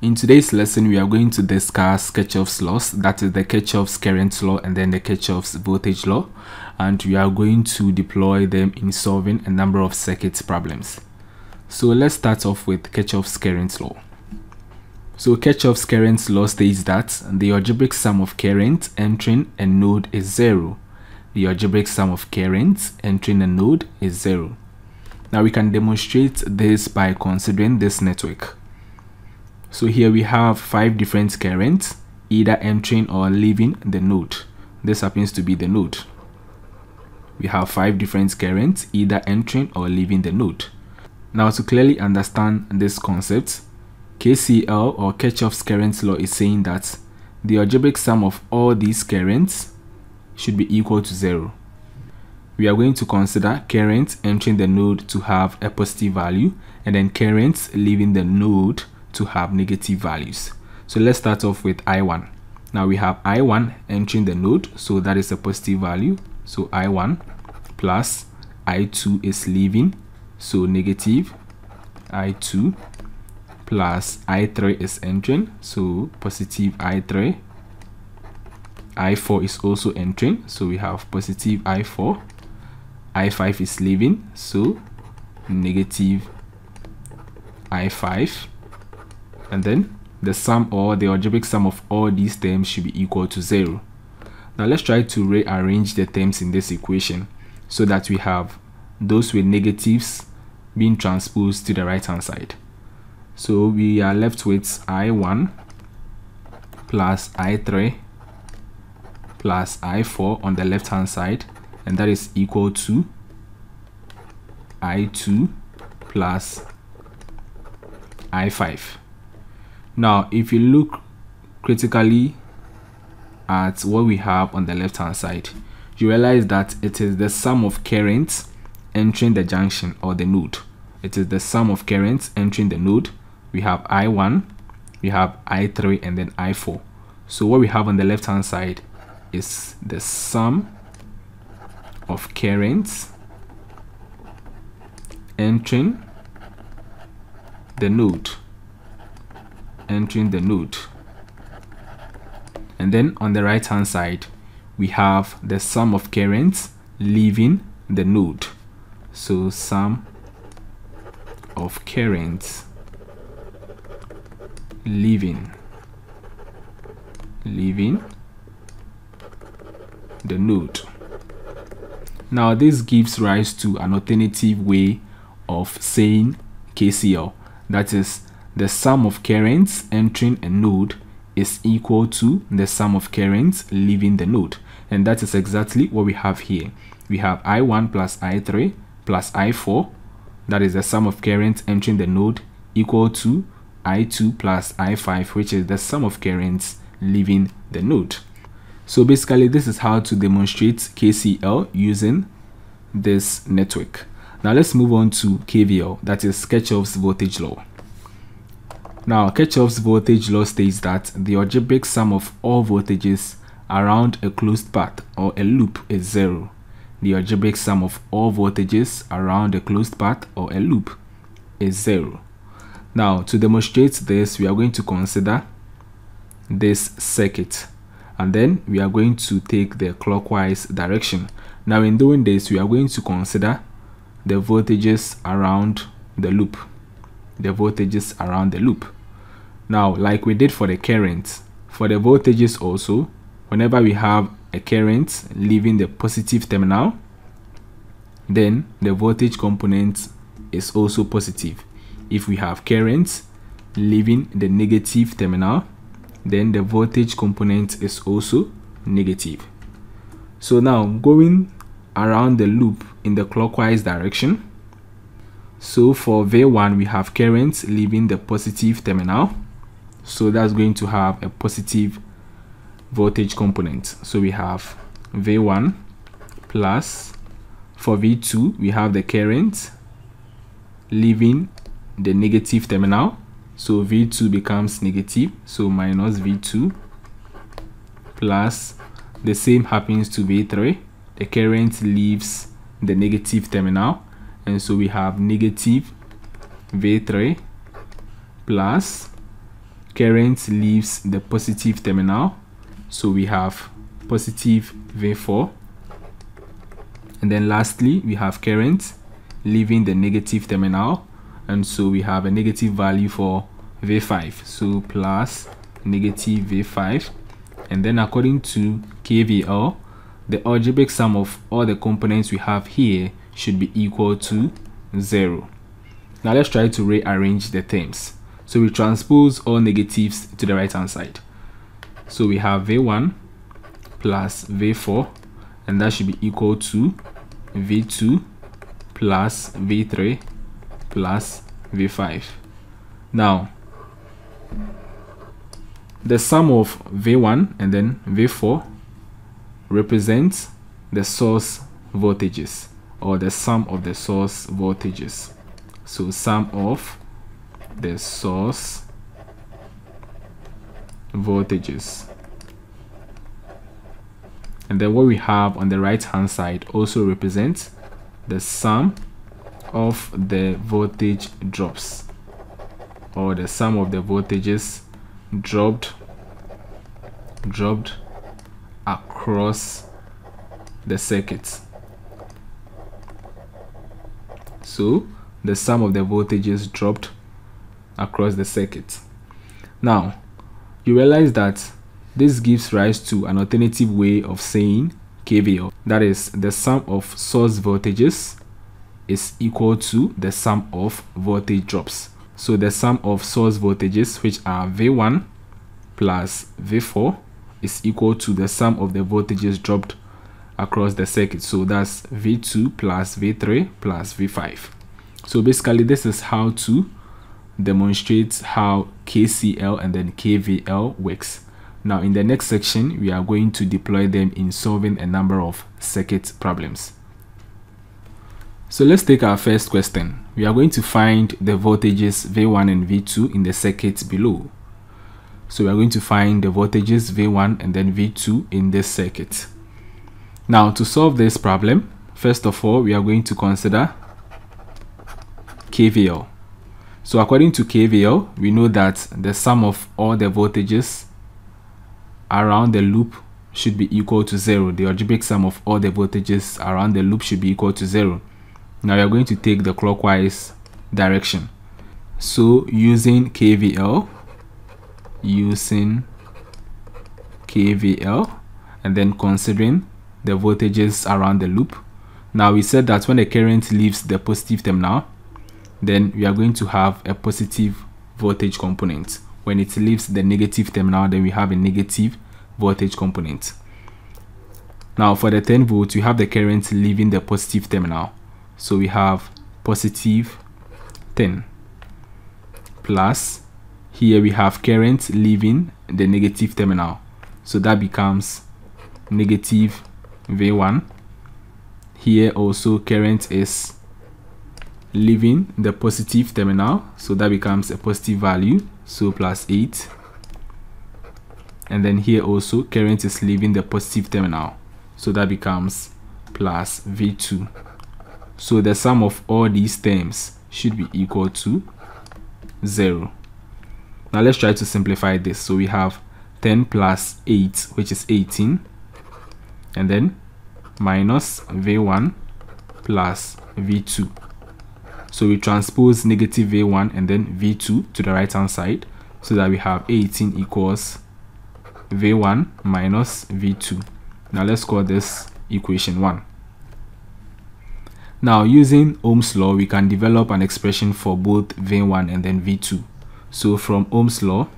In today's lesson, we are going to discuss Kirchhoff's laws, that is the Kirchhoff's current law and then the Kirchhoff's voltage law, and we are going to deploy them in solving a number of circuit problems. So let's start off with Kirchhoff's current law. So Kirchhoff's current law states that the algebraic sum of current entering a node is zero. The algebraic sum of current entering a node is zero. Now we can demonstrate this by considering this network. So here we have five different currents either entering or leaving the node. This happens to be the node. We have five different currents either entering or leaving the node. Now to clearly understand this concept, KCL or Kirchhoff's current law is saying that the algebraic sum of all these currents should be equal to zero. We are going to consider current entering the node to have a positive value and then currents leaving the node to have negative values. So let's start off with I1. Now we have I1 entering the node, so that is a positive value. So I1 plus I2 is leaving, so negative I2 plus I3 is entering, so positive I3. I4 is also entering, so we have positive I4. I5 is leaving, so negative I5 and then the sum or the algebraic sum of all these terms should be equal to 0. Now let's try to rearrange the terms in this equation so that we have those with negatives being transposed to the right hand side. So we are left with I1 plus I3 plus I4 on the left hand side and that is equal to I2 plus I5. Now, if you look critically at what we have on the left hand side, you realize that it is the sum of currents entering the junction or the node. It is the sum of currents entering the node. We have I1, we have I3, and then I4. So what we have on the left hand side is the sum of currents entering the node entering the node. And then on the right hand side we have the sum of currents leaving the node. So sum of currents leaving leaving the node. Now this gives rise to an alternative way of saying KCL that is the sum of currents entering a node is equal to the sum of currents leaving the node. And that is exactly what we have here. We have I1 plus I3 plus I4. That is the sum of currents entering the node equal to I2 plus I5, which is the sum of currents leaving the node. So basically, this is how to demonstrate KCL using this network. Now let's move on to KVL, that is Kirchhoff's voltage law. Now, Kirchhoff's voltage law states that the algebraic sum of all voltages around a closed path or a loop is zero. The algebraic sum of all voltages around a closed path or a loop is zero. Now, to demonstrate this, we are going to consider this circuit and then we are going to take the clockwise direction. Now, in doing this, we are going to consider the voltages around the loop. The voltages around the loop. Now, like we did for the current, for the voltages also, whenever we have a current leaving the positive terminal, then the voltage component is also positive. If we have current leaving the negative terminal, then the voltage component is also negative. So now going around the loop in the clockwise direction. So for V1 we have current leaving the positive terminal. So that's going to have a positive voltage component. So we have v1 plus for v2 we have the current leaving the negative terminal. So v2 becomes negative so minus v2 plus the same happens to v3 the current leaves the negative terminal and so we have negative v3 plus current leaves the positive terminal. So we have positive v4 and then lastly we have current leaving the negative terminal. And so we have a negative value for v5 so plus negative v5 and then according to kvl the algebraic sum of all the components we have here should be equal to 0 now let's try to rearrange the terms. So we transpose all negatives to the right hand side. So we have v1 plus v4 and that should be equal to v2 plus v3 plus v5 now the sum of v1 and then v4 represents the source voltages or the sum of the source voltages. So sum of the source voltages. And then what we have on the right hand side also represents the sum of the voltage drops or the sum of the voltages dropped dropped across the circuit so the sum of the voltages dropped across the circuit now you realize that this gives rise to an alternative way of saying KVL. That is, the sum of source voltages is equal to the sum of voltage drops. So the sum of source voltages, which are V1 plus V4, is equal to the sum of the voltages dropped across the circuit. So that's V2 plus V3 plus V5. So basically, this is how to demonstrate how KCL and then KVL works. Now in the next section, we are going to deploy them in solving a number of circuit problems. So let's take our first question. We are going to find the voltages V1 and V2 in the circuit below. So we are going to find the voltages V1 and then V2 in this circuit. Now to solve this problem, first of all, we are going to consider KVL. So according to KVL, we know that the sum of all the voltages around the loop should be equal to zero. The algebraic sum of all the voltages around the loop should be equal to zero. Now we are going to take the clockwise direction. So using KVL, using KVL, and then considering the voltages around the loop. Now we said that when the current leaves the positive terminal, then we are going to have a positive voltage component. When it leaves the negative terminal then we have a negative voltage component. Now for the 10 volts we have the current leaving the positive terminal so we have positive 10 plus here we have current leaving the negative terminal so that becomes negative v1 here also current is leaving the positive terminal. So that becomes a positive value. So plus 8 and then here also current is leaving the positive terminal. So that becomes plus v2 so the sum of all these terms should be equal to 0 now let's try to simplify this. So we have 10 plus 8 which is 18 and then minus v1 plus v2 so we transpose negative V1 and then V2 to the right hand side so that we have 18 equals V1 minus V2. Now let's call this equation 1. Now using Ohm's law, we can develop an expression for both V1 and then V2. So from Ohm's law,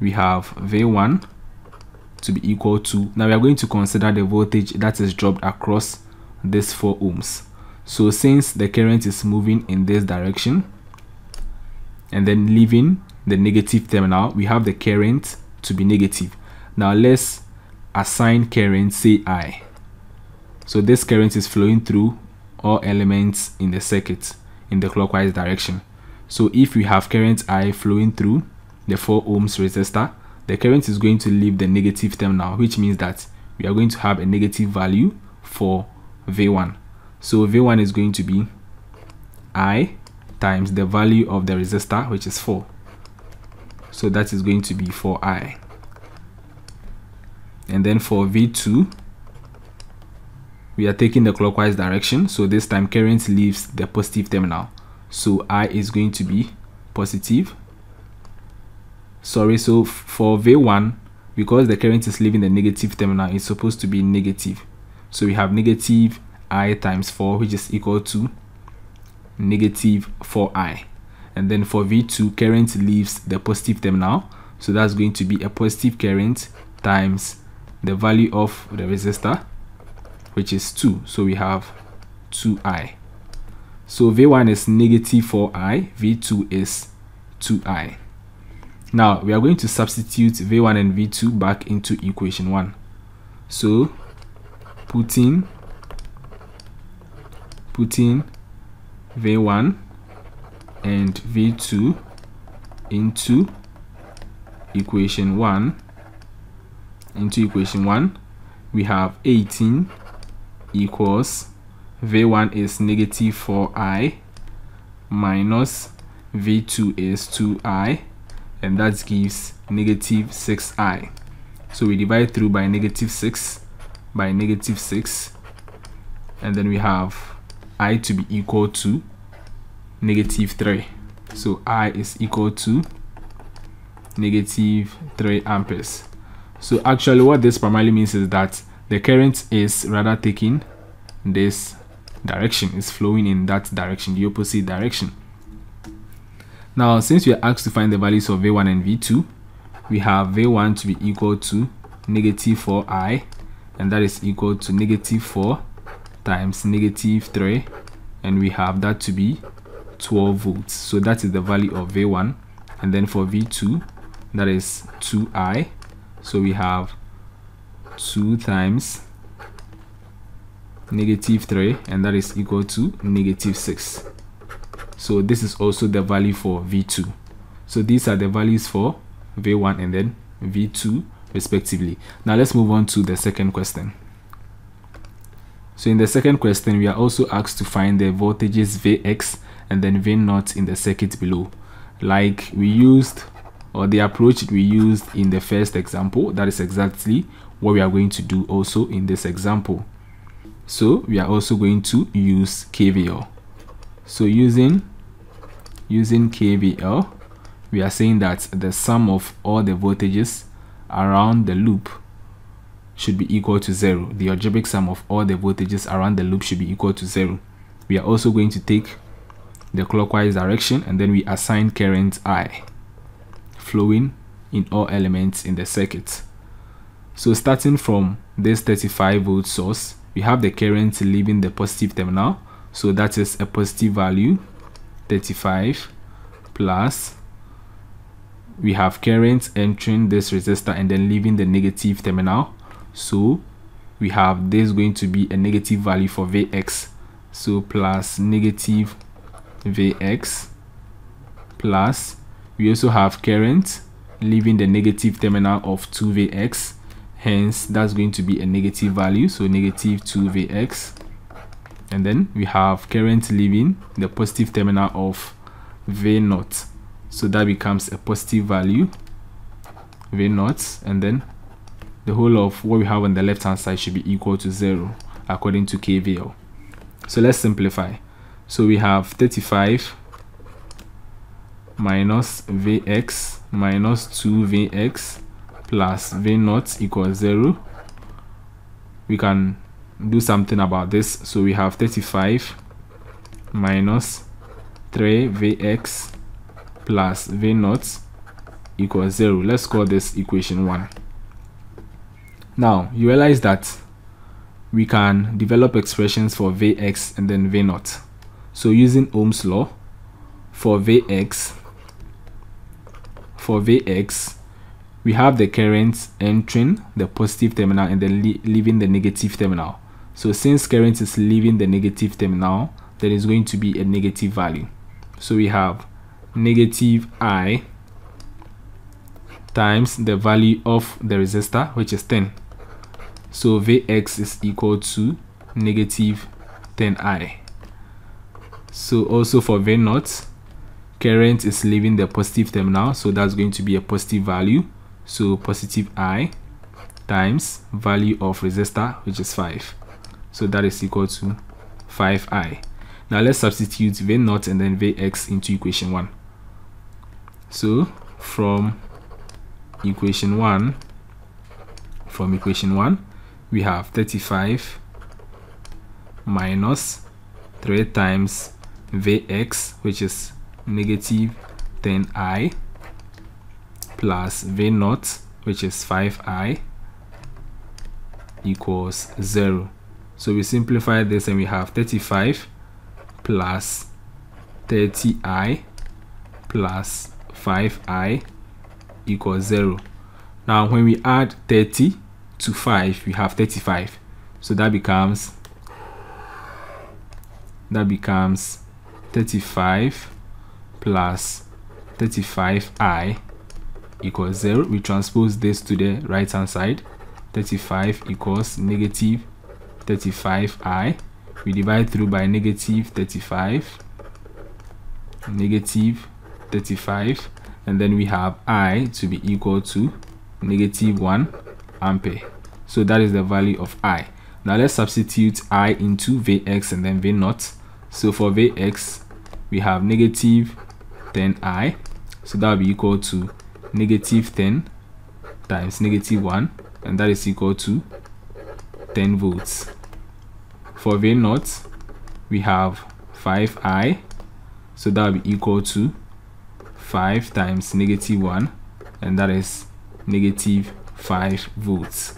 we have V1 to be equal to, now we are going to consider the voltage that is dropped across this 4 ohms. So since the current is moving in this direction and then leaving the negative terminal, we have the current to be negative. Now let's assign current, say I. So this current is flowing through all elements in the circuit in the clockwise direction. So if we have current I flowing through the 4 ohms resistor, the current is going to leave the negative terminal, which means that we are going to have a negative value for V1. So V1 is going to be I times the value of the resistor, which is 4. so that is going to be 4i and then for v2 we are taking the clockwise direction so this time current leaves the positive terminal so i is going to be positive sorry so for v1 because the current is leaving the negative terminal it's supposed to be negative. So we have negative i times 4 which is equal to negative 4i and then for v2 current leaves the positive terminal. So that's going to be a positive current times the value of the resistor which is 2 so we have 2i so v1 is negative 4i v2 is 2i now we are going to substitute v1 and v2 back into equation 1 so putting putting v1 and v2 into equation 1 into equation 1 we have 18 equals v1 is negative 4i minus v2 is 2i and that gives negative 6i so we divide through by negative 6 by negative 6 and then we have i to be equal to negative 3 so i is equal to negative 3 amperes. So actually what this primarily means is that the current is rather taking this direction is flowing in that direction the opposite direction now since we are asked to find the values of v1 and v2 we have v1 to be equal to negative 4i and that is equal to negative 4 times negative 3 and we have that to be 12 volts. So that is the value of v1 and then for v2 that is 2i so we have 2 times negative 3 and that is equal to negative 6 so this is also the value for v2 so these are the values for v1 and then v2 respectively. Now let's move on to the second question. So in the second question we are also asked to find the voltages vx and then v naught in the circuit below. Like we used or the approach we used in the first example that is exactly what we are going to do also in this example. So we are also going to use KVL so using using KVL we are saying that the sum of all the voltages around the loop should be equal to zero. The algebraic sum of all the voltages around the loop should be equal to zero. We are also going to take the clockwise direction and then we assign current I flowing in all elements in the circuit. So starting from this 35 volt source we have the current leaving the positive terminal. So that is a positive value 35 plus we have current entering this resistor and then leaving the negative terminal. So we have this going to be a negative value for vx. So plus negative vx plus we also have current leaving the negative terminal of 2vx hence that's going to be a negative value. So negative 2vx and then we have current leaving the positive terminal of v naught. So that becomes a positive value v naught and then the whole of what we have on the left hand side should be equal to zero according to KVL so let's simplify. So we have 35 minus Vx minus 2Vx plus v naught equals 0 we can do something about this. So we have 35 minus 3vx plus v naught equals 0 let's call this equation 1 now you realize that we can develop expressions for vx and then v naught. So using ohm's law for vx for vx we have the current entering the positive terminal and then leaving the negative terminal. So since current is leaving the negative terminal, there is going to be a negative value. So we have negative I times the value of the resistor, which is 10. So Vx is equal to negative 10i. So also for V naught, current is leaving the positive terminal so that's going to be a positive value so positive i times value of resistor which is 5 so that is equal to 5i now let's substitute v naught and then vx into equation 1 so from equation 1 from equation 1 we have 35 minus 3 times vx which is negative 10i plus v naught which is 5i equals 0 so we simplify this and we have 35 plus 30i plus 5i equals 0 now when we add 30 to 5 we have 35 so that becomes that becomes 35 plus 35i equals 0 we transpose this to the right hand side. 35 equals negative 35i we divide through by negative 35 negative 35 and then we have i to be equal to negative 1 ampere. So that is the value of i. Now let's substitute i into vx and then v naught. So for vx we have negative 10i so that will be equal to negative 10 times negative 1 and that is equal to 10 volts for v naught we have 5i so that will be equal to 5 times negative 1 and that is negative 5 volts